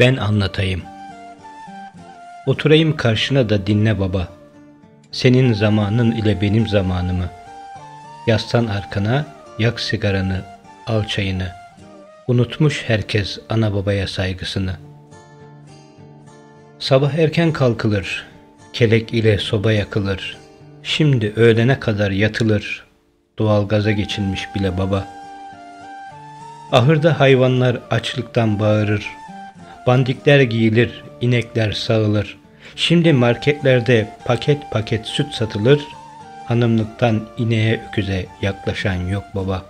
Ben anlatayım. Oturayım karşına da dinle baba. Senin zamanın ile benim zamanımı. Yastan arkana, yak sigaranı, al çayını. Unutmuş herkes ana babaya saygısını. Sabah erken kalkılır, kelek ile soba yakılır. Şimdi öğlene kadar yatılır, doğal gaza geçilmiş bile baba. Ahırda hayvanlar açlıktan bağırır, bandikler giyilir, inekler sağılır. Şimdi marketlerde paket paket süt satılır, hanımlıktan ineğe öküze yaklaşan yok baba.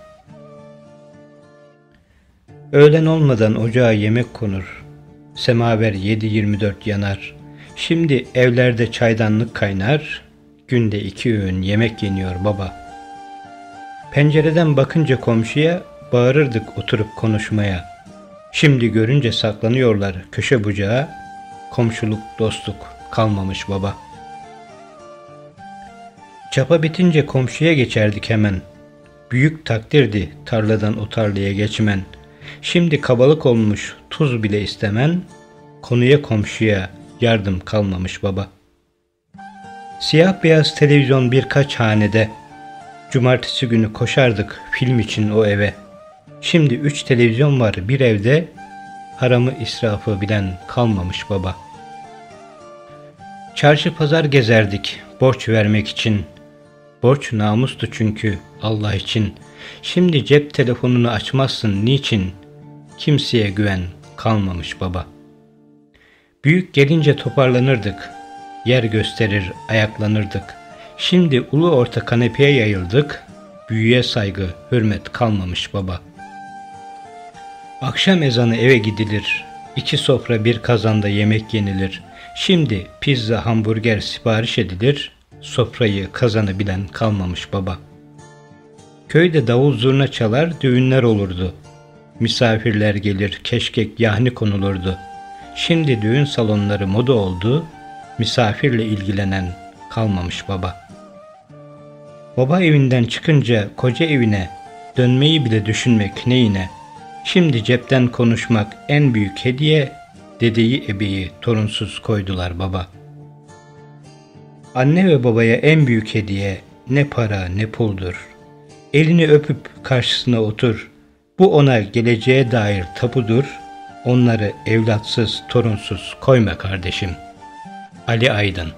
Öğlen olmadan ocağa yemek konur, semaver 7-24 yanar. Şimdi evlerde çaydanlık kaynar, günde iki öğün yemek yeniyor baba. Pencereden bakınca komşuya bağırırdık oturup konuşmaya. Şimdi görünce saklanıyorlar köşe bucağa, komşuluk dostluk kalmamış baba. Çapa bitince komşuya geçerdik hemen. Büyük takdirdi tarladan o tarlaya geçmen. Şimdi kabalık olmuş tuz bile istemen, konuya komşuya yardım kalmamış baba. Siyah beyaz televizyon birkaç hanede, cumartesi günü koşardık film için o eve. Şimdi üç televizyon var bir evde, haramı israfı bilen kalmamış baba. Çarşı pazar gezerdik borç vermek için. Borç namustu çünkü Allah için. Şimdi cep telefonunu açmazsın niçin? Kimseye güven kalmamış baba. Büyük gelince toparlanırdık. Yer gösterir ayaklanırdık. Şimdi ulu orta kanepeye yayıldık. Büyüye saygı, hürmet kalmamış baba.'' Akşam ezanı eve gidilir. İki sofra bir kazanda yemek yenilir. Şimdi pizza, hamburger sipariş edilir. Sofrayı, kazanı bilen kalmamış baba. Köyde davul zurna çalar, düğünler olurdu. Misafirler gelir, keşkek, yahni konulurdu. Şimdi düğün salonları moda oldu. Misafirle ilgilenen kalmamış baba. Baba evinden çıkınca koca evine dönmeyi bile düşünmek neyine?'' Şimdi cepten konuşmak en büyük hediye, dedeyi ebeyi torunsuz koydular baba. Anne ve babaya en büyük hediye ne para ne puldur. Elini öpüp karşısına otur. Bu ona geleceğe dair tapudur. Onları evlatsız, torunsuz koyma kardeşim. Ali Aydın